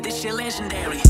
this shit legendary.